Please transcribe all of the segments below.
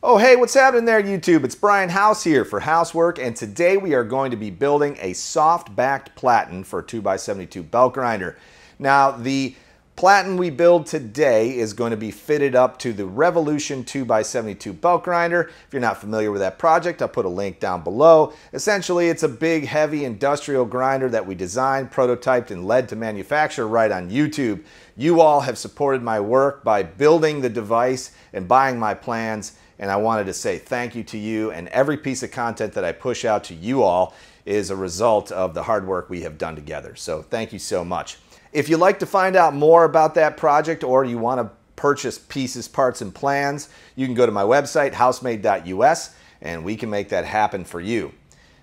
Oh, hey, what's happening there, YouTube? It's Brian House here for Housework, and today we are going to be building a soft-backed platen for a 2x72 belt grinder. Now, the platen we build today is going to be fitted up to the Revolution 2x72 belt grinder. If you're not familiar with that project, I'll put a link down below. Essentially, it's a big, heavy industrial grinder that we designed, prototyped, and led to manufacture right on YouTube. You all have supported my work by building the device and buying my plans and I wanted to say thank you to you. And every piece of content that I push out to you all is a result of the hard work we have done together. So thank you so much. If you'd like to find out more about that project or you want to purchase pieces, parts, and plans, you can go to my website, housemade.us, and we can make that happen for you.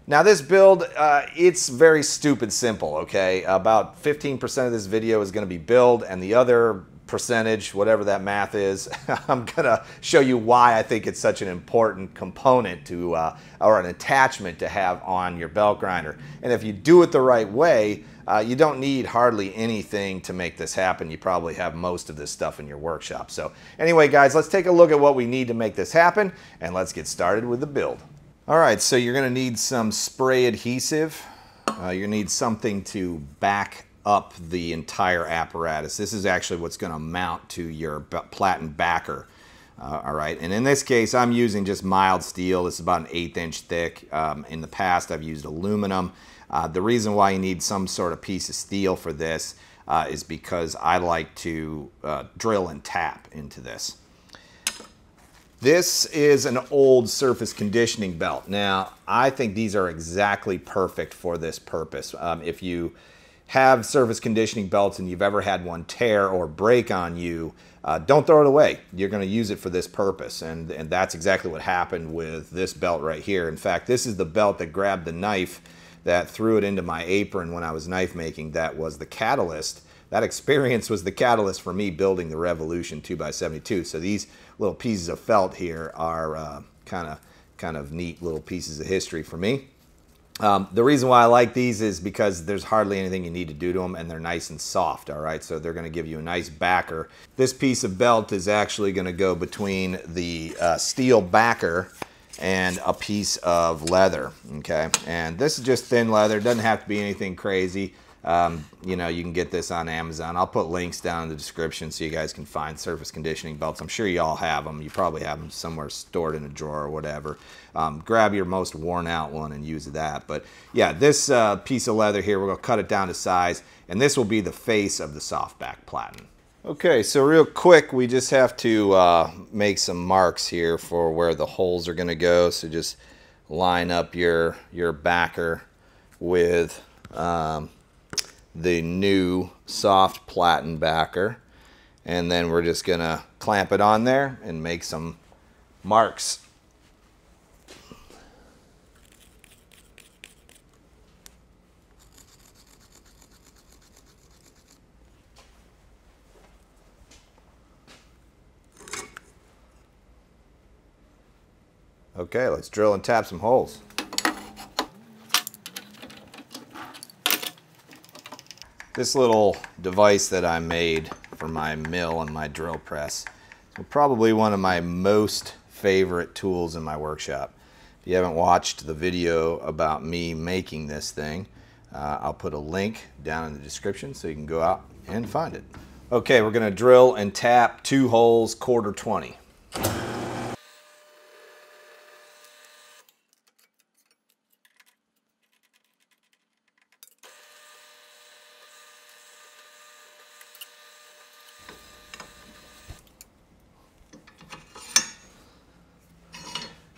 Now this build, uh, it's very stupid simple, okay? About 15% of this video is gonna be build and the other percentage, whatever that math is, I'm gonna show you why I think it's such an important component to, uh, or an attachment to have on your belt grinder. And if you do it the right way, uh, you don't need hardly anything to make this happen. You probably have most of this stuff in your workshop. So anyway, guys, let's take a look at what we need to make this happen and let's get started with the build. All right, so you're gonna need some spray adhesive. Uh, you need something to back up the entire apparatus. This is actually what's going to mount to your platen backer. Uh, all right, and in this case, I'm using just mild steel. This is about an eighth inch thick. Um, in the past, I've used aluminum. Uh, the reason why you need some sort of piece of steel for this uh, is because I like to uh, drill and tap into this. This is an old surface conditioning belt. Now, I think these are exactly perfect for this purpose. Um, if you have surface conditioning belts and you've ever had one tear or break on you, uh, don't throw it away. You're going to use it for this purpose. And, and that's exactly what happened with this belt right here. In fact, this is the belt that grabbed the knife that threw it into my apron when I was knife making. That was the catalyst. That experience was the catalyst for me building the Revolution 2x72. So these little pieces of felt here are kind of kind of neat little pieces of history for me. Um, the reason why I like these is because there's hardly anything you need to do to them and they're nice and soft, all right? So they're gonna give you a nice backer. This piece of belt is actually gonna go between the uh, steel backer and a piece of leather, okay? And this is just thin leather, doesn't have to be anything crazy. Um, you know, you can get this on Amazon. I'll put links down in the description so you guys can find surface conditioning belts. I'm sure you all have them. You probably have them somewhere stored in a drawer or whatever. Um, grab your most worn out one and use that. But yeah, this uh, piece of leather here, we're gonna cut it down to size and this will be the face of the softback platen. Okay, so real quick, we just have to uh, make some marks here for where the holes are gonna go. So just line up your, your backer with um, the new soft platen backer and then we're just gonna clamp it on there and make some marks. Okay, let's drill and tap some holes. This little device that I made for my mill and my drill press is probably one of my most favorite tools in my workshop. If you haven't watched the video about me making this thing, uh, I'll put a link down in the description so you can go out and find it. Okay, we're gonna drill and tap two holes quarter 20.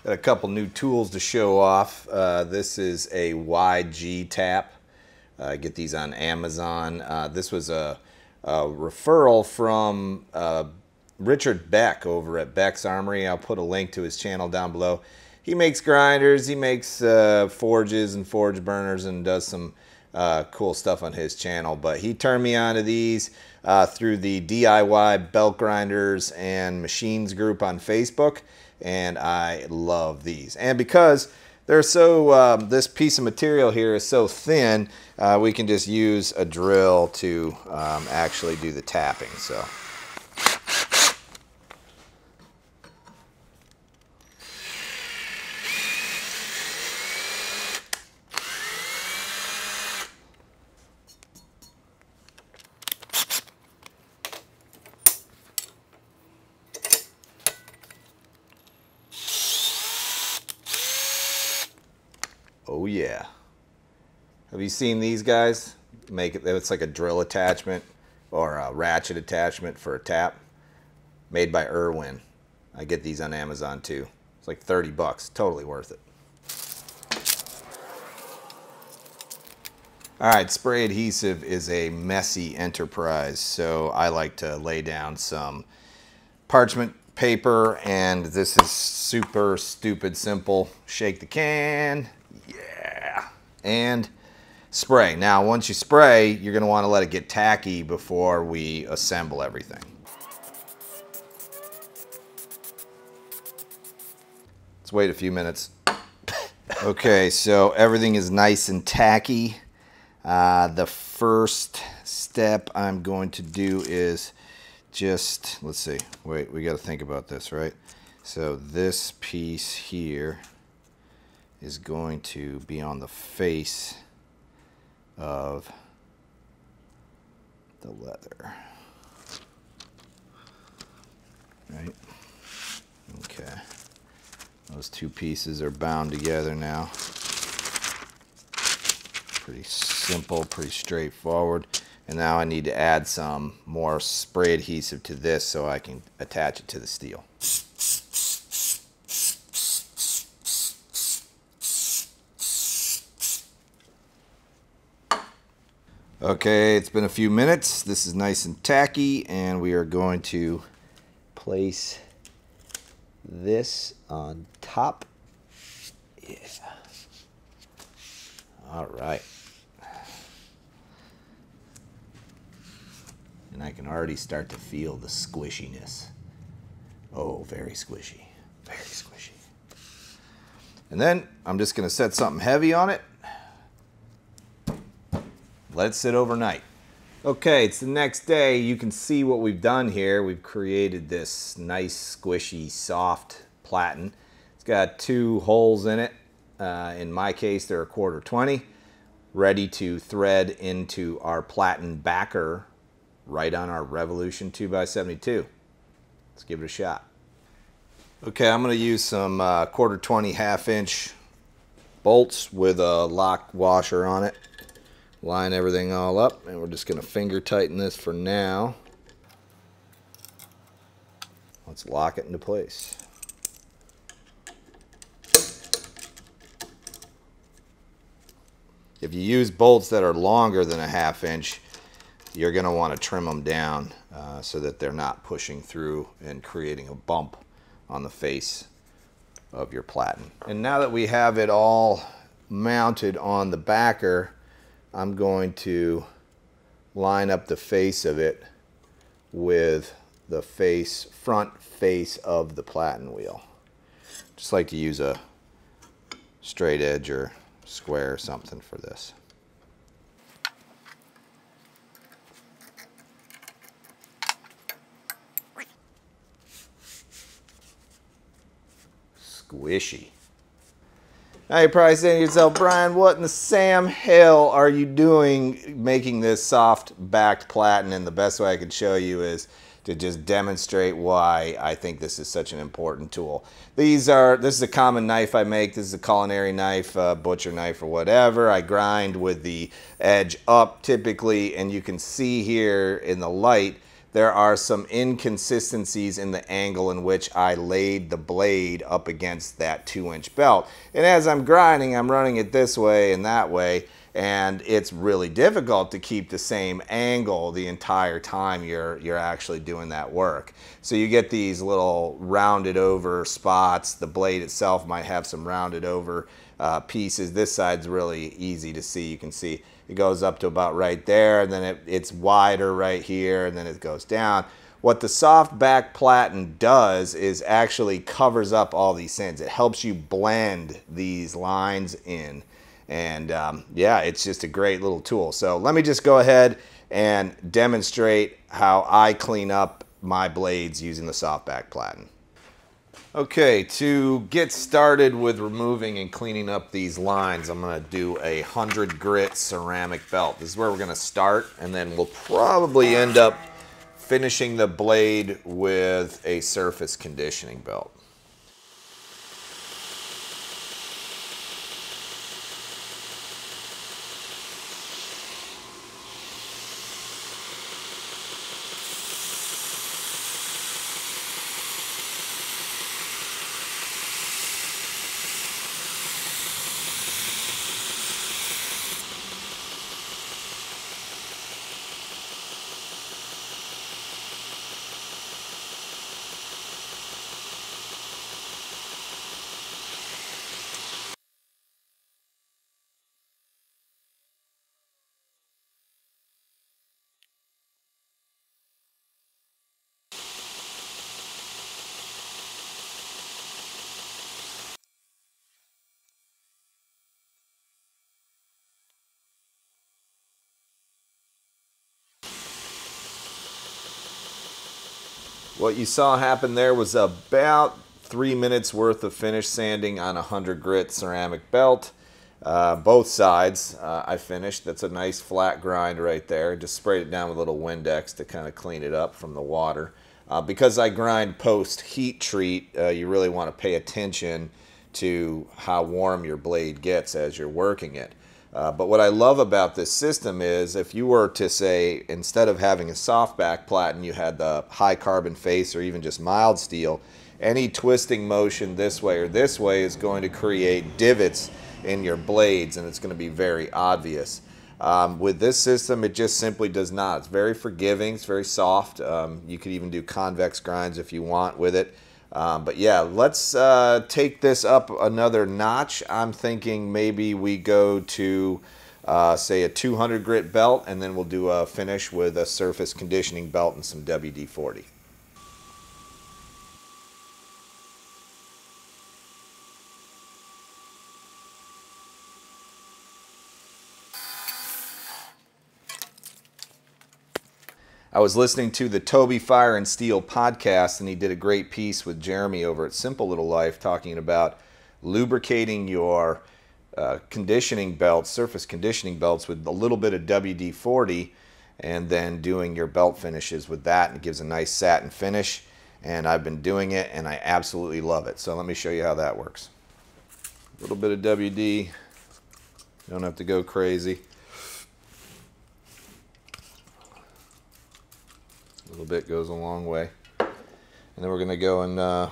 Got a couple new tools to show off. Uh, this is a YG tap. Uh, get these on Amazon. Uh, this was a, a, referral from uh, Richard Beck over at Beck's Armory. I'll put a link to his channel down below. He makes grinders, he makes uh, forges and forge burners and does some uh, cool stuff on his channel. But he turned me on to these through the DIY belt grinders and machines group on Facebook and I love these. And because they're so, um, this piece of material here is so thin, uh, we can just use a drill to um, actually do the tapping. So. Oh yeah. Have you seen these guys? Make it, it's like a drill attachment or a ratchet attachment for a tap made by Irwin. I get these on Amazon too. It's like 30 bucks, totally worth it. All right, spray adhesive is a messy enterprise, so I like to lay down some parchment paper, and this is super stupid simple. Shake the can, yeah, and spray. Now, once you spray, you're gonna wanna let it get tacky before we assemble everything. Let's wait a few minutes. okay, so everything is nice and tacky. Uh, the first step I'm going to do is just, let's see, wait, we got to think about this, right? So this piece here is going to be on the face of the leather. Right? Okay. Those two pieces are bound together now pretty simple, pretty straightforward. And now I need to add some more spray adhesive to this so I can attach it to the steel. Okay, it's been a few minutes. This is nice and tacky and we are going to place this on top. Yeah. All right. and I can already start to feel the squishiness. Oh, very squishy, very squishy. And then I'm just gonna set something heavy on it. Let it sit overnight. Okay, it's the next day. You can see what we've done here. We've created this nice, squishy, soft platen. It's got two holes in it. Uh, in my case, they're a quarter 20, ready to thread into our platen backer right on our Revolution 2x72. Let's give it a shot. Okay, I'm going to use some uh, quarter 20 half inch bolts with a lock washer on it. Line everything all up and we're just going to finger tighten this for now. Let's lock it into place. If you use bolts that are longer than a half inch, you're going to want to trim them down uh, so that they're not pushing through and creating a bump on the face of your platen. And now that we have it all mounted on the backer, I'm going to line up the face of it with the face, front face of the platen wheel. Just like to use a straight edge or square or something for this. squishy. Now you're probably saying to yourself, Brian, what in the Sam hell are you doing making this soft backed platen? And the best way I could show you is to just demonstrate why I think this is such an important tool. These are, this is a common knife I make. This is a culinary knife, a butcher knife or whatever. I grind with the edge up typically, and you can see here in the light, there are some inconsistencies in the angle in which I laid the blade up against that two inch belt. And as I'm grinding, I'm running it this way and that way, and it's really difficult to keep the same angle the entire time you're, you're actually doing that work. So you get these little rounded over spots. The blade itself might have some rounded over uh, pieces. This side's really easy to see. You can see it goes up to about right there, and then it, it's wider right here, and then it goes down. What the soft back platen does is actually covers up all these sins. It helps you blend these lines in. And um, yeah, it's just a great little tool. So let me just go ahead and demonstrate how I clean up my blades using the soft back platen. Okay, to get started with removing and cleaning up these lines, I'm going to do a 100 grit ceramic belt. This is where we're going to start, and then we'll probably end up finishing the blade with a surface conditioning belt. What you saw happen there was about three minutes worth of finish sanding on a 100 grit ceramic belt. Uh, both sides uh, I finished. That's a nice flat grind right there. Just sprayed it down with a little Windex to kind of clean it up from the water. Uh, because I grind post heat treat, uh, you really want to pay attention to how warm your blade gets as you're working it. Uh, but what I love about this system is if you were to say, instead of having a soft back platen, you had the high carbon face or even just mild steel, any twisting motion this way or this way is going to create divots in your blades and it's going to be very obvious. Um, with this system, it just simply does not. It's very forgiving, it's very soft. Um, you could even do convex grinds if you want with it. Um, but yeah, let's uh, take this up another notch. I'm thinking maybe we go to, uh, say, a 200 grit belt, and then we'll do a finish with a surface conditioning belt and some WD-40. I was listening to the Toby Fire and Steel podcast, and he did a great piece with Jeremy over at Simple Little Life talking about lubricating your uh, conditioning belts, surface conditioning belts, with a little bit of WD 40 and then doing your belt finishes with that. And it gives a nice satin finish. And I've been doing it and I absolutely love it. So let me show you how that works. A little bit of WD, don't have to go crazy. A little bit goes a long way. And then we're going to go and uh,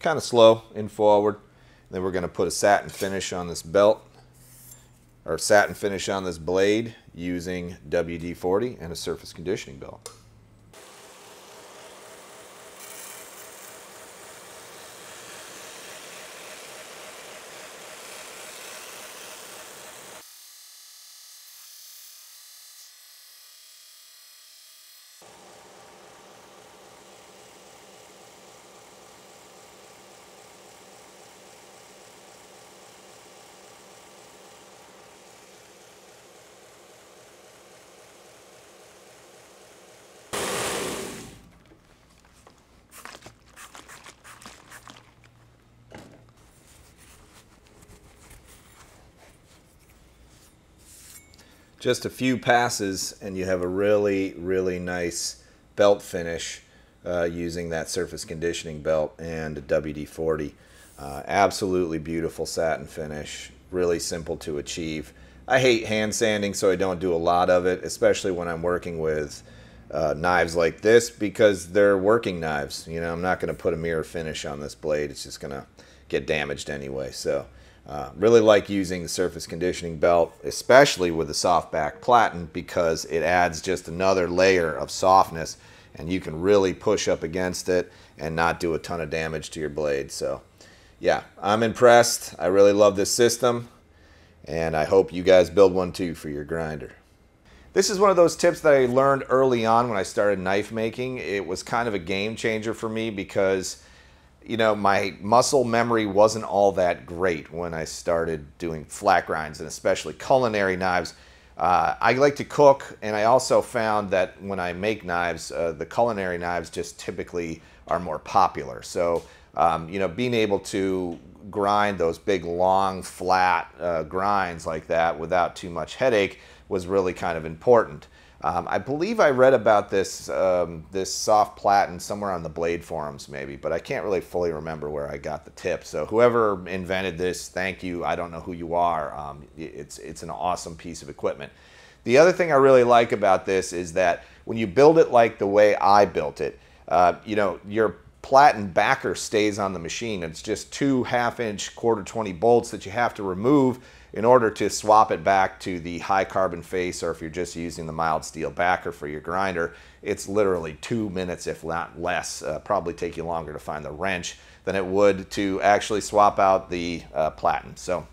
kind of slow in forward. And then we're going to put a satin finish on this belt or satin finish on this blade using WD-40 and a surface conditioning belt. Just a few passes and you have a really, really nice belt finish uh, using that surface conditioning belt and a WD-40. Uh, absolutely beautiful satin finish, really simple to achieve. I hate hand sanding, so I don't do a lot of it, especially when I'm working with uh, knives like this because they're working knives. You know, I'm not going to put a mirror finish on this blade. It's just going to get damaged anyway. So uh, really like using the surface conditioning belt, especially with the soft back platen because it adds just another layer of softness and you can really push up against it and not do a ton of damage to your blade. So yeah, I'm impressed. I really love this system and I hope you guys build one too for your grinder. This is one of those tips that I learned early on when I started knife making. It was kind of a game changer for me because you know, my muscle memory wasn't all that great when I started doing flat grinds and especially culinary knives. Uh, I like to cook, and I also found that when I make knives, uh, the culinary knives just typically are more popular. So, um, you know, being able to grind those big, long, flat uh, grinds like that without too much headache was really kind of important. Um, I believe I read about this um, this soft platen somewhere on the Blade forums, maybe, but I can't really fully remember where I got the tip. So whoever invented this, thank you. I don't know who you are. Um, it's it's an awesome piece of equipment. The other thing I really like about this is that when you build it like the way I built it, uh, you know your platen backer stays on the machine. It's just two half-inch quarter 20 bolts that you have to remove in order to swap it back to the high carbon face or if you're just using the mild steel backer for your grinder, it's literally two minutes, if not less. Uh, probably take you longer to find the wrench than it would to actually swap out the uh, platen. So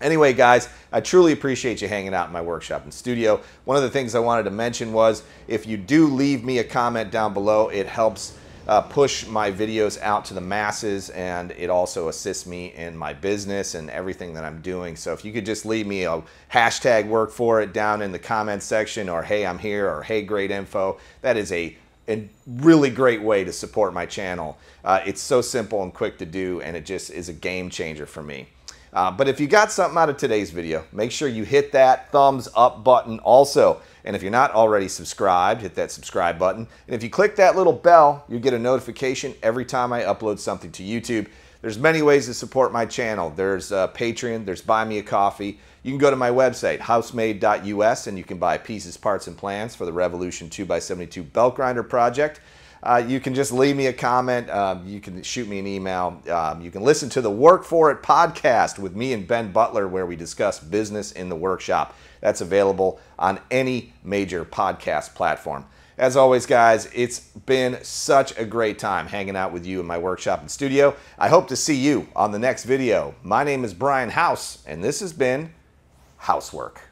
Anyway, guys, I truly appreciate you hanging out in my workshop and studio. One of the things I wanted to mention was if you do leave me a comment down below, it helps uh, push my videos out to the masses and it also assists me in my business and everything that I'm doing. So if you could just leave me a hashtag work for it down in the comments section or hey, I'm here or hey, great info, that is a a really great way to support my channel. Uh, it's so simple and quick to do, and it just is a game changer for me. Uh, but if you got something out of today's video, make sure you hit that thumbs up button also. And if you're not already subscribed, hit that subscribe button. And if you click that little bell, you get a notification every time I upload something to YouTube. There's many ways to support my channel. There's uh, Patreon, there's Buy Me a Coffee. You can go to my website, housemade.us, and you can buy pieces, parts, and plans for the Revolution 2x72 belt grinder project. Uh, you can just leave me a comment. Um, you can shoot me an email. Um, you can listen to the Work For It podcast with me and Ben Butler, where we discuss business in the workshop. That's available on any major podcast platform. As always, guys, it's been such a great time hanging out with you in my workshop and studio. I hope to see you on the next video. My name is Brian House, and this has been Housework.